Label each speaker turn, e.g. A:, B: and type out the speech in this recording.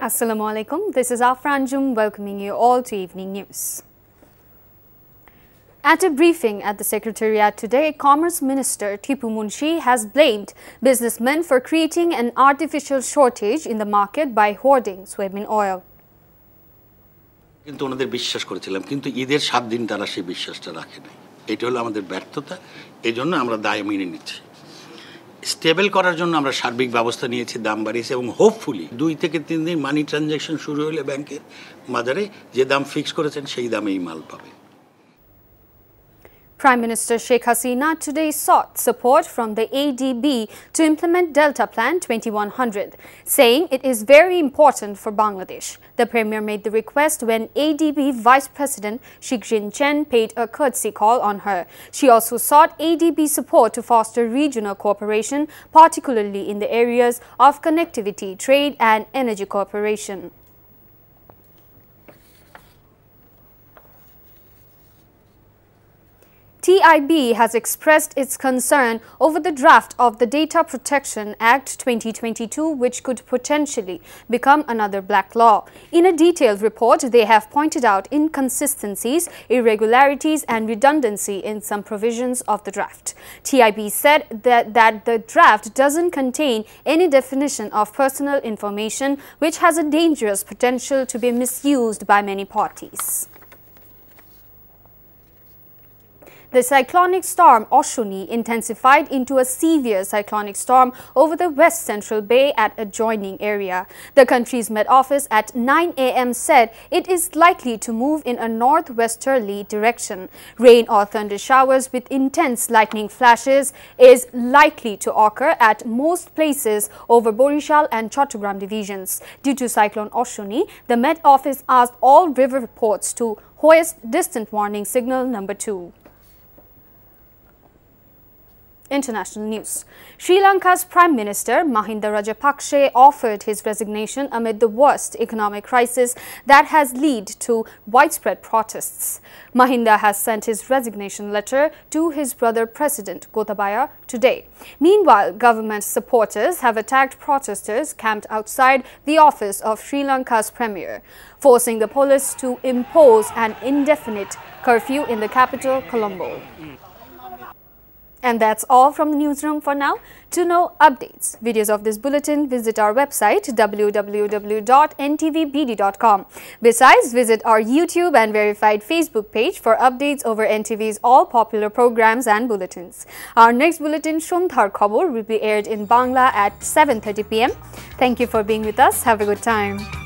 A: Assalamu alaikum. This is Afranjum welcoming you all to Evening News. At a briefing at the Secretariat today, Commerce Minister Tipu Munshi has blamed businessmen for creating an artificial shortage in the market by hoarding soybean oil.
B: কিন্তু ওনাদের বিশ্বাস করেছিলাম কিন্তু ঈদের সাত দিন তারা সেই বিশ্বাসটা রাখে নাই এটা হলো আমাদের ব্যর্থতা এই জন্য আমরা দায় মেনে নিচ্ছি স্টেবল করার জন্য আমরা সার্বিক ব্যবস্থা নিয়েছি, দাম বাড়িয়েছি এবং হোপফুলি দুই থেকে তিন দিন মানি ট্রানজ্যাকশন শুরু হলে ব্যাংকের বাজারে যে দাম ফিক্স করেছেন সেই দামেই মাল পাবে।
A: Prime Minister Sheikh Hasina today sought support from the ADB to implement Delta Plan 2100, saying it is very important for Bangladesh. The Premier made the request when ADB Vice President Shixin Chen paid a courtesy call on her. She also sought ADB support to foster regional cooperation, particularly in the areas of connectivity, trade and energy cooperation. TIB has expressed its concern over the draft of the Data Protection Act 2022, which could potentially become another black law. In a detailed report, they have pointed out inconsistencies, irregularities, and redundancy in some provisions of the draft. TIB said that, that the draft doesn't contain any definition of personal information, which has a dangerous potential to be misused by many parties. The cyclonic storm Oshuni intensified into a severe cyclonic storm over the west central bay at adjoining area. The country's Met Office at 9 a.m. said it is likely to move in a northwesterly direction. Rain or thunder showers with intense lightning flashes is likely to occur at most places over Borishal and Chattogram divisions. Due to cyclone Oshuni, the Met Office asked all river ports to hoist distant warning signal number 2. International news. Sri Lanka's Prime Minister Mahinda Rajapakse offered his resignation amid the worst economic crisis that has led to widespread protests. Mahinda has sent his resignation letter to his brother President Gotabaya today. Meanwhile, government supporters have attacked protesters camped outside the office of Sri Lanka's premier, forcing the police to impose an indefinite curfew in the capital, Colombo. And that's all from the newsroom for now. To know updates, videos of this bulletin, visit our website www.ntvbd.com. Besides, visit our YouTube and verified Facebook page for updates over NTV's all popular programs and bulletins. Our next bulletin, Shundhar Khobor, will be aired in Bangla at 7.30 pm. Thank you for being with us. Have a good time.